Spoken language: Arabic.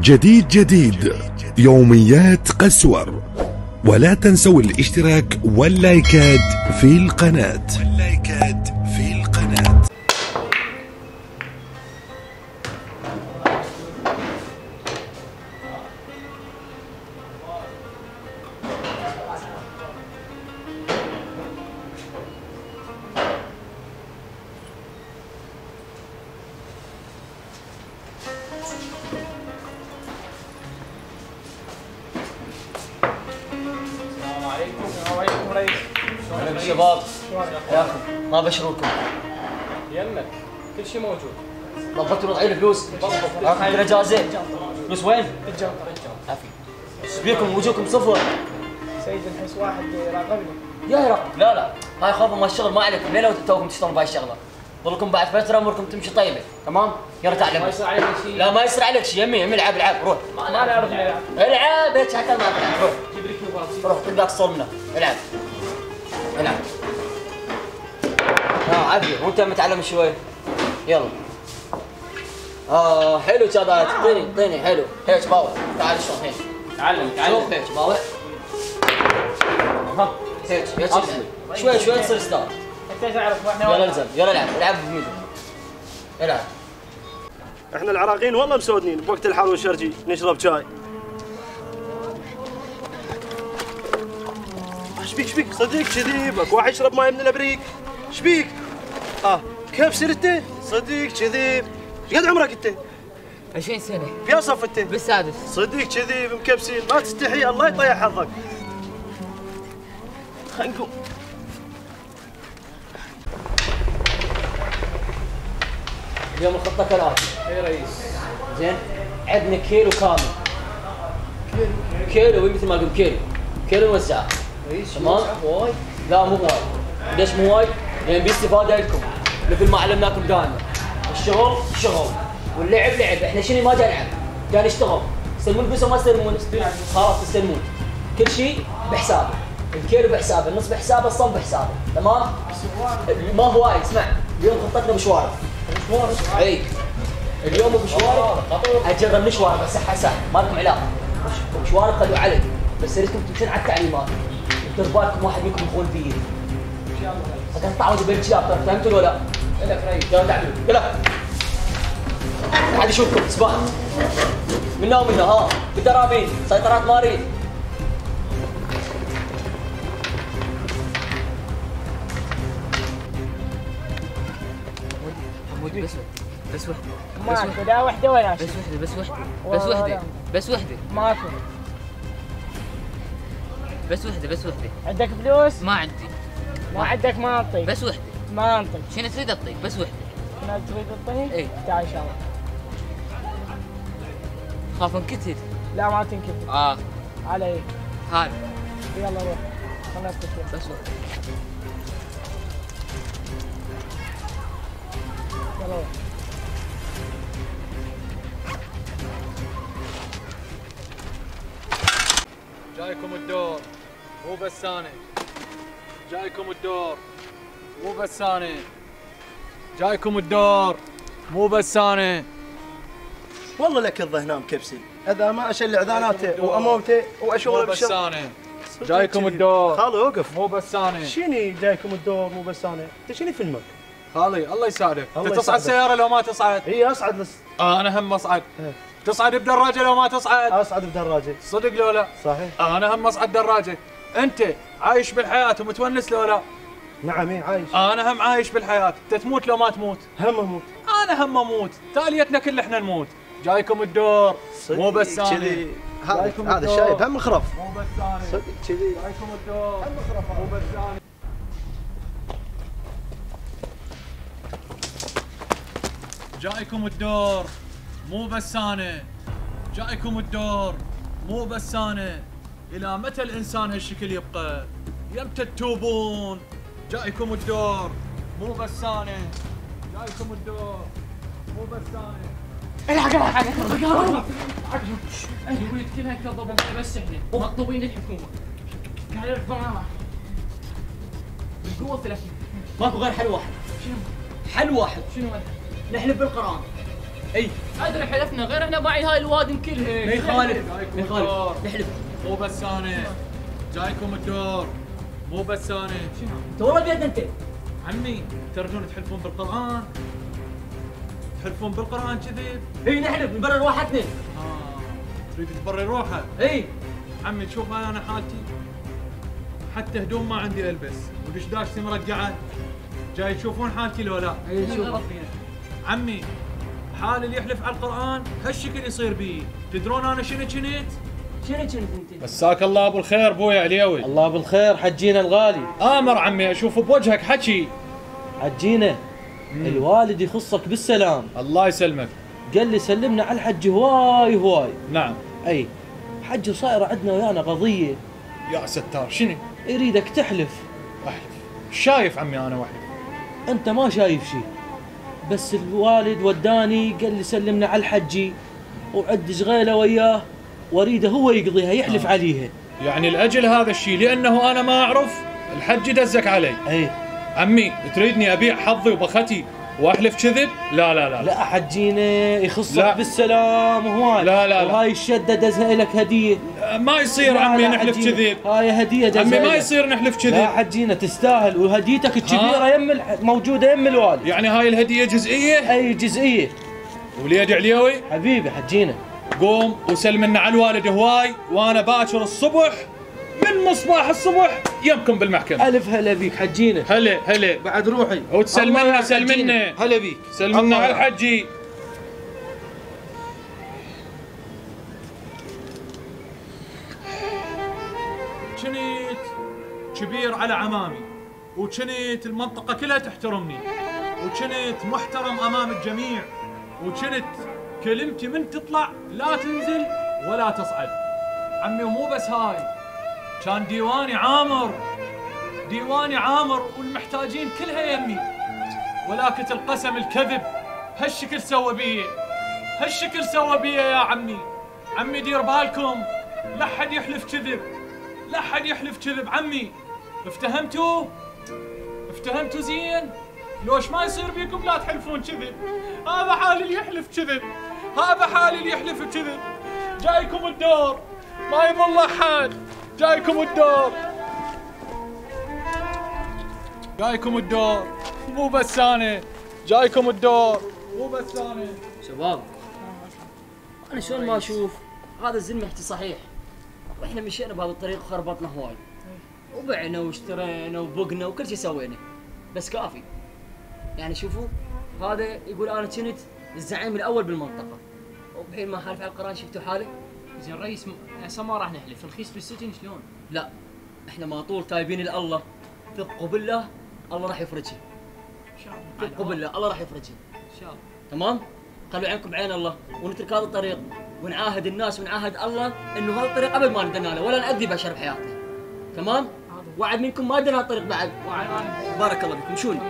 جديد جديد. يوميات قسور. ولا تنسوا الاشتراك واللايكات في القناة. واللايكات عليكم شباب يا أخي ما بشركم. يمك كل شيء موجود. ضبطت وضعي الفلوس؟ اخذ الاجازه فلوس وين؟ الجنطة عافي إيش بيكم؟ وجوهكم صفر. سيد نحس واحد يراقبني يا يرقب لا لا. هاي خوف ما الشغل ما عليكم. ليه لو توكم تشتغلون بهاي الشغلة. ضلكم بعد فترة أموركم تمشي طيبة. تمام؟ يلا ما تعلم يصير عليك شيء. لا ما يصير عليك شيء. يمي يمي العب العب. روح. ما نعرف نلعب العب. هيك حتى ما تلعب. روح. جيب كيوبات روح الصور منه العب. العب. ها عافيه وانت متعلم شوي. يلا. آه حلو شادات اعطيني اعطيني حلو. هيك باوع. تعال شلون هيك. تعلم شوف تعلم هيك باوع. ها هيك. شوي شوي تصير ستار. وإحنا يلا الزم يلا العب العب بميدو العب إحنا العراقيين والله مسودين بوقت الحر والشرجي نشرب شاي. إيش بيك إيش بيك؟ صدق كذي بك واحد يشرب ماي من الأبريق. إيش بيك؟ آه كيف سيرته؟ صدق كذي. إيش قد عمرك أنت؟ 20 سنة. في صف أنت؟ بالسادس. صدق كذي مكبسين ما تستحي الله يطيح حظك. خلينا نقوم. اليوم الخطه كالاتي يا ريس زين. عندنا كيلو كامل. كيلو. مثل ما قلت كيلو. كيلو نوزعه تمام؟ وايد. لا مو وايد. ليش مو وايد؟ لأن باستفادة لكم. مثل ما علمناكم دائما. الشغل شغل. واللعب لعب. إحنا شنو ما جاي نلعب؟ جاي نشتغل. تستلمون فلوس ما تستلمون؟ خلاص تستلمون كل شيء بحسابه. الكيلو بحسابه النص بحسابه الصم بحسابه. تمام؟ ما هو وايد. اسمع. اليوم خطتنا بشوارع اي. اليوم بشوارع اجر المشوار بس حسن. ما لكم علاقه مشوار خلوا علي بس اريدكم تمشون على التعليمات دير بالكم واحد منكم يخون فيي ان شاء الله ريس فكان تعودوا بالشابتر فهمتوا ولا لا؟ لك ريس يلا تعالوا. يلا. حد يشوفكم. صباح منا ومنا ها. بالدرابين سيطرات مارين. بس بس وحدة. بس ماكو لا وحدة ولا بس شيء. بس وحدة. بس والله وحدة. لا. بس وحدة. ماكو. بس وحدة بس وحدة. عندك فلوس؟ ما عندي. ما عندك ما نطيق بس وحدة. ما نطيق شنو تريد الطيب بس وحدة. ما تريد تطيق إيه. تعال إن شاء الله. خاف انكتر لا ما تنكتب آه. علي. هذا. يلا روح. خلنا بس وحدة. روح جايكم الدور. مو بس أنا جايكم الدور. مو بس أنا جايكم الدور. مو بس أنا والله لك الظهنام كبسي. اذا ما اشل اعذاناته واموته مو واشغله بس أنا جايكم. الدور. خالي وقف مو بس أنا شيني جايكم الدور مو بس أنا أنت شيني فيلمك؟ خالي الله يساعدك. الله انت تصعد. سيارة لو ما تصعد. اي أصعد لس أنا هم أصعد. تصعد بدراجة لو ما تصعد. أصعد بدراجة. صدق لو لا؟ صحيح. أنا هم أصعد دراجة. أنت عايش بالحياة ومتونس لو لا؟ نعم اي عايش. أنا هم عايش بالحياة. أنت تموت لو ما تموت. هم أموت أنا هم أموت. تاليتنا كل إحنا نموت. جايكم الدور. مو بس أنا. هذا. الشايب هم خرف. مو بس أنا. صدق كذي. جايكم الدور. مو بس أنا. جايكم الدور مو بس أنا جايكم الدور مو بس أنا إلى متى الإنسان هالشكل يبقى؟ يمتى تتوبون. جايكم الدور مو بس أنا جايكم الدور مو بس أنا الولد كلها كذبوا بس إحنا. ومطلوبين الحكومة. قاعد الفرامة بالقوة 30 ماكو غير حل واحد. شنو؟ حل واحد. شنو هذا؟ نحلف بالقران. أي. أدري حلفنا غير إحنا معي هاي الوادم كلها ما يخالف ما جايكم يخالف نحلف. مو بس أنا. جايكم الدور. مو بس أنا. انت والله بيد أنت. عمي ترجون تحلفون بالقرآن؟ تحلفون بالقرآن كذب اي نحلف نبرر واحدنا. آه. تريد تبرر روحه اي عمي تشوف هاي أنا حالتي. حتى هدوم ما عندي ألبس. ودشداشتي مرقعه جاي تشوفون حالتي لو لا؟ اي شوف. عمي حال اللي يحلف على القرآن هالشكل يصير بي. تدرون أنا شنو كنت؟ شنو كنت أنت؟ مساك الله بالخير بويا عليوي. الله بالخير حجينا الغالي. آمر عمي أشوف بوجهك حكي. حجينا. الوالد يخصك بالسلام. الله يسلمك. قال لي سلمنا على الحج هواي هواي. نعم. أي حج صايره عندنا ويانا قضية. يا ستار شنو؟ يريدك تحلف. أحلف. شايف عمي أنا واحد أنت ما شايف شيء بس الوالد وداني قال لي سلمنا على الحجي وعد شغيله وياه واريده هو يقضيها يحلف آه. عليها يعني لأجل هذا الشيء لأنه أنا ما أعرف الحج دزك علي. اي عمي تريدني أبيع حظي وبختي؟ واحلف كذب لا لا لا, لا. لا حجينا يخصك لا. بالسلام وهواي لا، لا، لا. وهاي الشدة دزها لك هدية ما يصير عمي نحلف. كذب هاي هدية دزها عمي ما. يصير نحلف لا كذب حجينا تستاهل وهديتك الكبيرة يم. موجودة يم الوالد يعني هاي الهدية جزئية أي جزئية وليد عليوي حبيبي حجينا قوم وسلمنا على الوالد هواي وأنا باكر الصبح من مصباح الصبح يمكن بالمحكمة. ألف هلا بيك حجينا. هلا هلا. بعد روحي. وتسلمنا سلمنا. هلا بيك. سلمنا الله. على يا- الحجي. كنت كبير على عمامي وكنت المنطقة كلها تحترمني وكنت محترم أمام الجميع وكنت كلمتي من تطلع لا تنزل ولا تصعد. عمي ومو بس هاي كان ديواني عامر. ديواني عامر والمحتاجين كلها يمي. ولكن القسم الكذب. هالشكل سوى بيه هالشكل سوى بيه يا عمي. عمي دير بالكم. لا حد يحلف كذب. لا حد يحلف كذب. عمي افتهمتوا؟ افتهمتوا زين؟ لوش ما يصير بيكم لا تحلفون كذب؟ هذا حال اللي يحلف كذب. هذا حال اللي يحلف كذب. جايكم الدور. ما يظل احد جايكم الدور جايكم الدور مو بس أنا. جايكم الدور مو بس أنا. شباب أنا شلون ما أشوف؟ هذا الزلمة يحكي صحيح. وإحنا مشينا بهذا الطريق وخربطنا هواي. وبعنا واشترينا وبقنا وكل شيء سوينا. بس كافي. يعني شوفوا هذا يقول أنا كنت الزعيم الأول بالمنطقة. وبحين ما حالف على القرآن شفتوا حالي؟ زين رئيس م- هسه ما راح نحلف. الخيس بالسجن شلون؟ لا إحنا ما طول تايبين لله ثقوا بالله الله راح يفرجها إن شاء الله. ثقوا بالله الله راح يفرجها إن شاء الله. تمام؟ خلوا عينكم بعين الله ونترك هذا الطريق ونعاهد الناس ونعاهد الله إنه هذا الطريق أبد ما ندنا له ولا نأذي بشر بحياتنا. تمام؟ وعد منكم ما ادنا الطريق بعد. وعد. بارك الله فيكم. شوني.